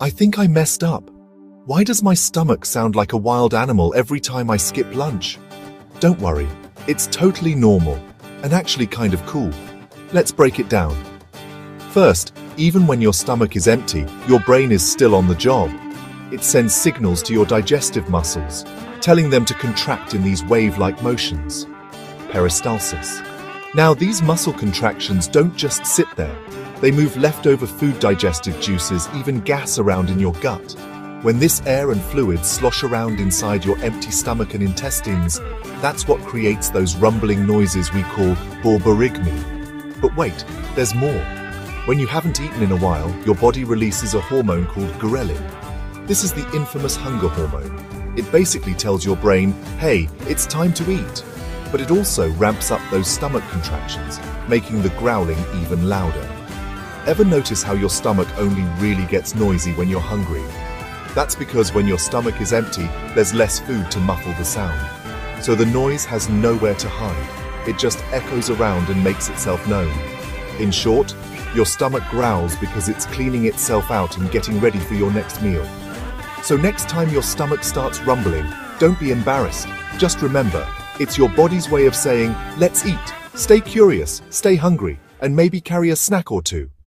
I think I messed up. Why does my stomach sound like a wild animal every time I skip lunch? Don't worry, it's totally normal and actually kind of cool. Let's break it down. First, even when your stomach is empty, your brain is still on the job. It sends signals to your digestive muscles, telling them to contract in these wave-like motions. Peristalsis. Now, these muscle contractions don't just sit there. They move leftover food digestive juices, even gas around in your gut. When this air and fluid slosh around inside your empty stomach and intestines, that's what creates those rumbling noises we call borborygmi. But wait, there's more. When you haven't eaten in a while, your body releases a hormone called ghrelin. This is the infamous hunger hormone. It basically tells your brain, hey, it's time to eat. But it also ramps up those stomach contractions, making the growling even louder. Ever notice how your stomach only really gets noisy when you're hungry? That's because when your stomach is empty, there's less food to muffle the sound. So the noise has nowhere to hide. It just echoes around and makes itself known. In short, your stomach growls because it's cleaning itself out and getting ready for your next meal. So next time your stomach starts rumbling, don't be embarrassed. Just remember, it's your body's way of saying, let's eat, stay curious, stay hungry, and maybe carry a snack or two.